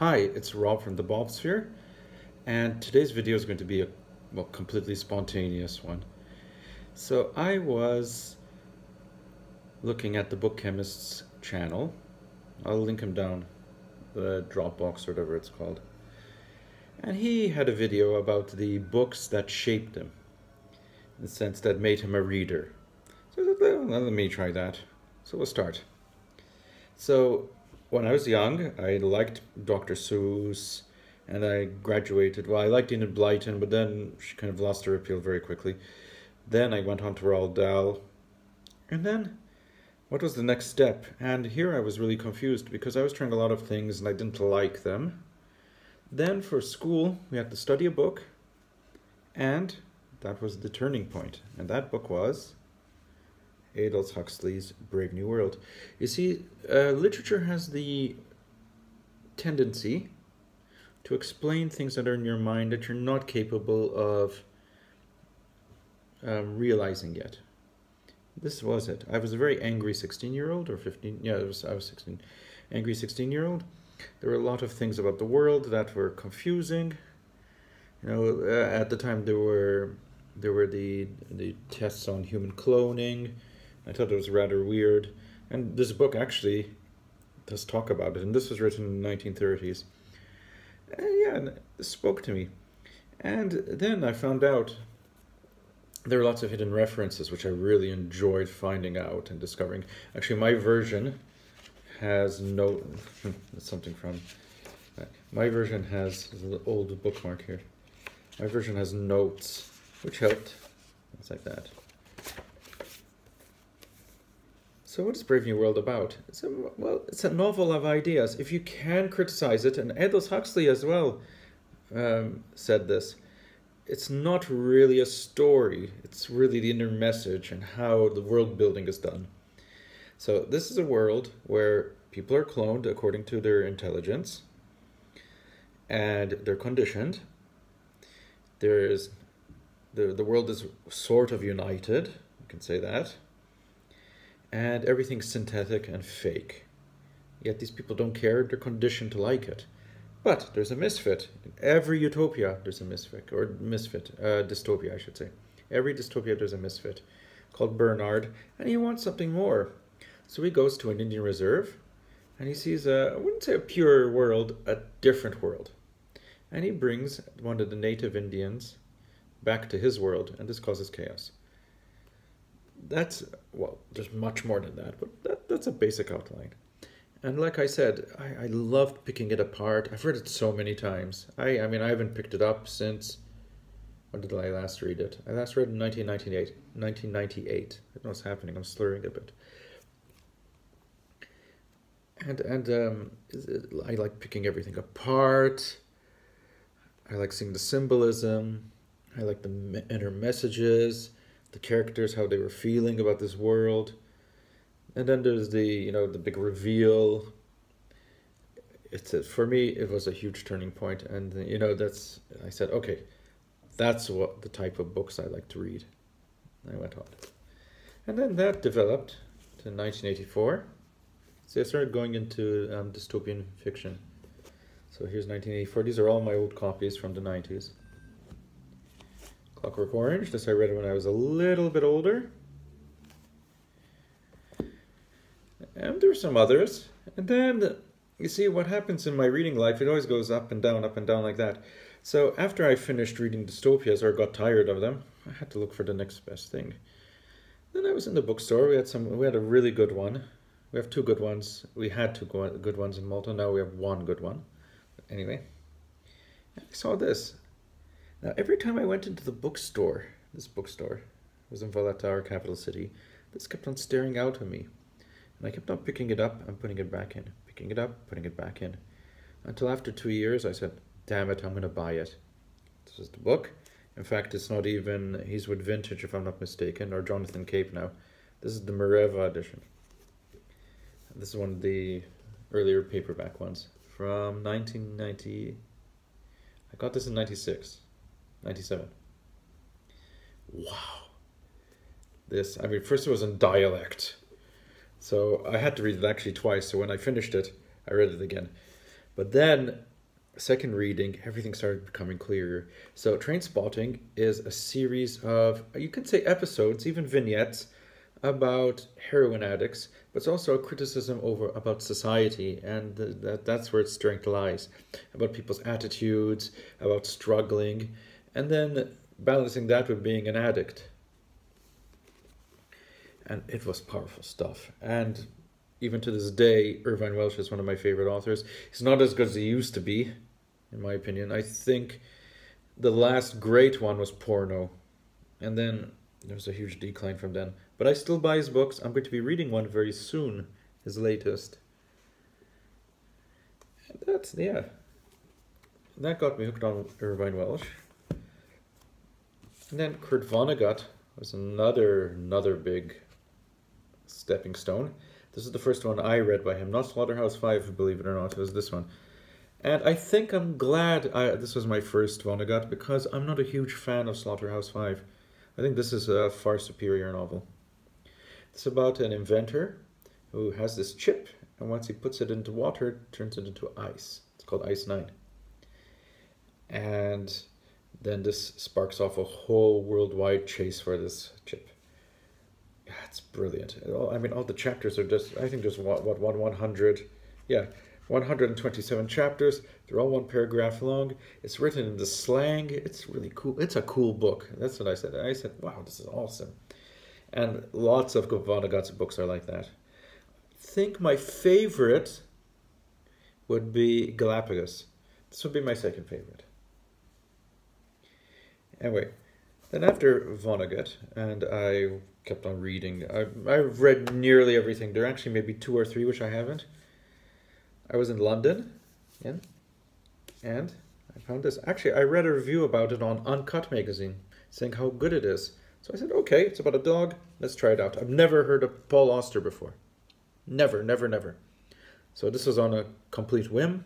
Hi, it's Rob from the Bobsphere, and today's video is going to be a well, completely spontaneous one. So I was looking at the Book Chemist's channel. I'll link him down the Dropbox or whatever it's called. And he had a video about the books that shaped him, in the sense that made him a reader. So let me try that. So we'll start. So when I was young, I liked Dr. Seuss, and I graduated. Well, I liked Enid Blyton, but then she kind of lost her appeal very quickly. Then I went on to Roald Dahl, and then what was the next step? And here I was really confused because I was trying a lot of things and I didn't like them. Then for school, we had to study a book, and that was the turning point. And that book was Aldous Huxley's Brave New World. You see, uh, literature has the tendency to explain things that are in your mind that you're not capable of um, realizing yet. This was it. I was a very angry 16 year old or 15. Yeah, was, I was 16. Angry 16 year old. There were a lot of things about the world that were confusing. You know, uh, at the time there were there were the the tests on human cloning I thought it was rather weird. And this book actually does talk about it. And this was written in the 1930s. And yeah, it spoke to me. And then I found out there are lots of hidden references, which I really enjoyed finding out and discovering. Actually, my version has no... Hmm, something from... Uh, my version has an old bookmark here. My version has notes, which helped. It's like that. So what is Brave New World about? It's a, well, it's a novel of ideas. If you can criticize it, and Aldous Huxley as well um, said this, it's not really a story. It's really the inner message and how the world building is done. So this is a world where people are cloned according to their intelligence, and they're conditioned. There's the the world is sort of united. You can say that and everything's synthetic and fake. Yet these people don't care, they're conditioned to like it. But there's a misfit. In every utopia, there's a misfit, or misfit, uh, dystopia, I should say. Every dystopia, there's a misfit called Bernard, and he wants something more. So he goes to an Indian reserve, and he sees a, I wouldn't say a pure world, a different world. And he brings one of the native Indians back to his world, and this causes chaos that's well there's much more than that but that, that's a basic outline. And like i said I, I loved picking it apart. I've read it so many times. I i mean i haven't picked it up since when did i last read it? I last read it in 1998 1998 i don't know what's happening. I'm slurring a bit. And and um i like picking everything apart. I like seeing the symbolism. I like the inner messages the characters, how they were feeling about this world. And then there's the, you know, the big reveal. It's a, for me, it was a huge turning point, and you know, that's I said, okay, that's what the type of books I like to read. I went on, and then that developed to 1984. So I started going into um, dystopian fiction. So here's 1984. These are all my old copies from the 90s. Clockwork Orange. This I read when I was a little bit older. And there are some others. And then, you see, what happens in my reading life, it always goes up and down, up and down like that. So after I finished reading dystopias or got tired of them, I had to look for the next best thing. Then I was in the bookstore. We had some. We had a really good one. We have two good ones. We had two good ones in Malta. Now we have one good one. But anyway, I saw this. Now, every time I went into the bookstore, this bookstore was in Valletta, our capital city, this kept on staring out at me. And I kept on picking it up and putting it back in, picking it up, putting it back in. Until after two years, I said, damn it, I'm going to buy it. This is the book. In fact, it's not even, he's with Vintage, if I'm not mistaken, or Jonathan Cape now. This is the Minerva edition. This is one of the earlier paperback ones from 1990. I got this in 96. 97. Wow. This, I mean, first it was in dialect. So I had to read it actually twice. So when I finished it, I read it again. But then second reading, everything started becoming clearer. So, Trainspotting is a series of, you could say episodes, even vignettes, about heroin addicts, but it's also a criticism over about society, and that that's where its strength lies, about people's attitudes, about struggling, and then balancing that with being an addict. And it was powerful stuff. And even to this day, Irvine Welsh is one of my favorite authors. He's not as good as he used to be, in my opinion. I think the last great one was Porno. And then there was a huge decline from then. But I still buy his books. I'm going to be reading one very soon, his latest. And that's, yeah. That got me hooked on Irvine Welsh. And then Kurt Vonnegut was another, another big stepping stone. This is the first one I read by him, not Slaughterhouse 5, believe it or not, it was this one. And I think I'm glad I, this was my first Vonnegut because I'm not a huge fan of Slaughterhouse 5. I think this is a far superior novel. It's about an inventor who has this chip, and once he puts it into water, it turns it into ice. It's called Ice 9. And then this sparks off a whole worldwide chase for this chip. Yeah, it's brilliant. I mean, all the chapters are just, I think, there's what, what, one 100, yeah, 127 chapters. They're all one paragraph long. It's written in the slang. It's really cool. It's a cool book. That's what I said. I said, wow, this is awesome. And lots of Vonnegut's books are like that. I think my favorite would be Galapagos. This would be my second favorite. Anyway, then after Vonnegut, and I kept on reading. I, I've read nearly everything. There are actually maybe two or three which I haven't. I was in London, and, and I found this. Actually, I read a review about it on Uncut magazine, saying how good it is. So I said, okay, it's about a dog. Let's try it out. I've never heard of Paul Auster before. Never, never, never. So this was on a complete whim.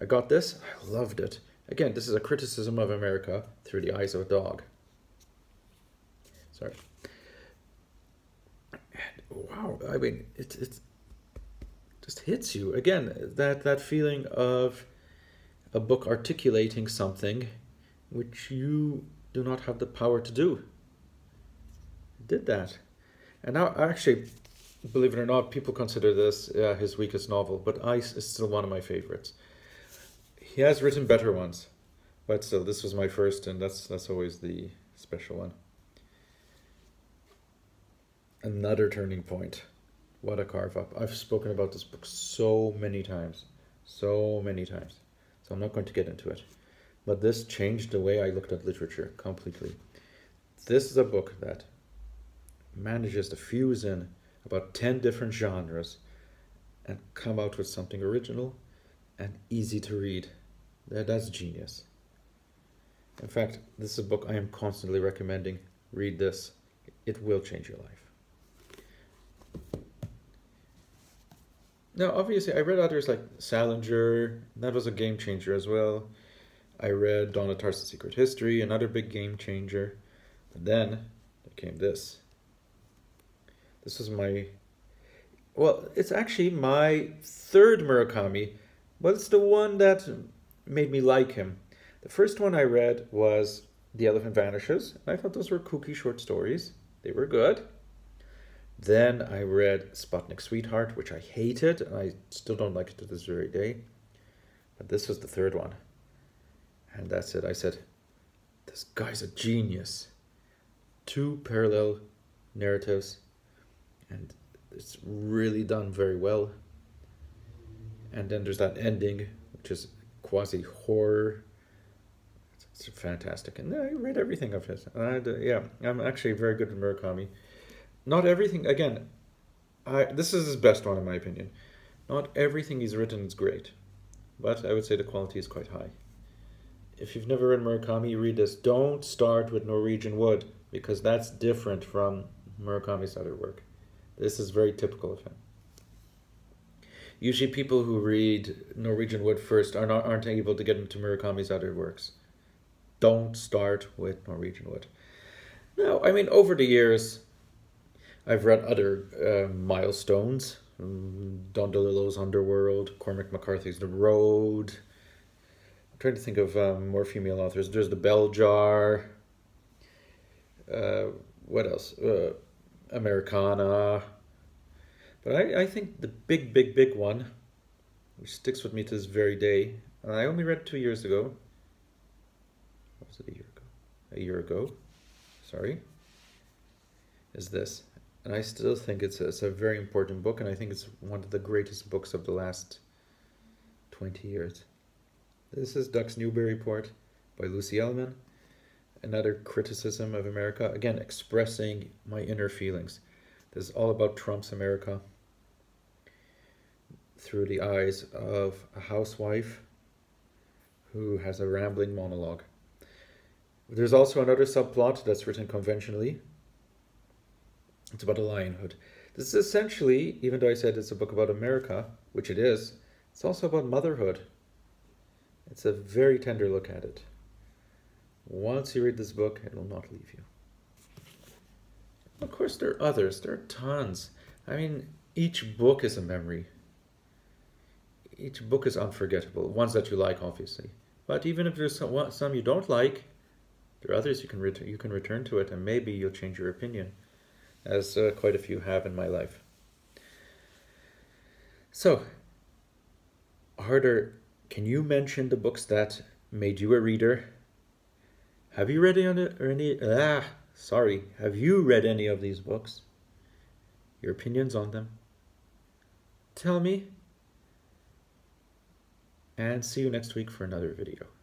I got this. I loved it. Again, this is a criticism of America through the eyes of a dog. Sorry. And wow, I mean, it it just hits you again. That that feeling of a book articulating something which you do not have the power to do. Did that, and now actually, believe it or not, people consider this uh, his weakest novel, but Ice is still one of my favorites. He has written better ones, but still, this was my first, and that's that's always the special one. Another turning point. What a carve up. I've spoken about this book so many times, so many times. So I'm not going to get into it. But this changed the way I looked at literature completely. This is a book that manages to fuse in about 10 different genres and come out with something original and easy to read. That, that's genius. In fact, this is a book I am constantly recommending. Read this, it will change your life. Now, obviously, I read others like Salinger, that was a game changer as well. I read Donna Tartt's Secret History, another big game changer. But then there came this. This was my, well, it's actually my third Murakami, but it's the one that made me like him. The first one I read was The Elephant Vanishes, and I thought those were kooky short stories. They were good. Then I read Sputnik Sweetheart, which I hated, and I still don't like it to this very day. But this was the third one. And that's it. I said, this guy's a genius. Two parallel narratives, and it's really done very well. And then there's that ending, which is quasi horror. It's, it's, fantastic. And I read everything of his. I, yeah, I'm actually very good at Murakami not everything again I, this is his best one in my opinion not everything he's written is great but i would say the quality is quite high if you've never read murakami read this don't start with norwegian wood because that's different from murakami's other work this is very typical of him usually people who read norwegian wood first are not aren't able to get into murakami's other works don't start with norwegian wood no i mean over the years I've read other uh, milestones. Um, Don DeLillo's Underworld, Cormac McCarthy's The Road, I'm trying to think of um, more female authors. There's the Bell Jar. Uh, what else? Uh, Americana. But I, I think the big, big, big one, which sticks with me to this very day, and I only read two years ago. What was it, a year ago? A year ago, sorry, is this. And I still think it's a, it's a very important book, and I think it's one of the greatest books of the last 20 years. This is Ducks Newburyport by Lucy Ellmann. Another criticism of America, again, expressing my inner feelings. This is all about Trump's America through the eyes of a housewife who has a rambling monologue. There's also another subplot that's written conventionally. It's about a lionhood. This is essentially, even though I said it's a book about America, which it is, it's also about motherhood. It's a very tender look at it. Once you read this book, it will not leave you. Of course, there are others. There are tons. I mean, each book is a memory. Each book is unforgettable. Ones that you like, obviously. But even if there's some, some you don't like, there are others you can return. You can return to it, and maybe you'll change your opinion, as uh, quite a few have in my life. So, Harder, can you mention the books that made you a reader? Have you read any, ah, sorry, have you read any of these books? Your opinions on them? Tell me. And see you next week for another video.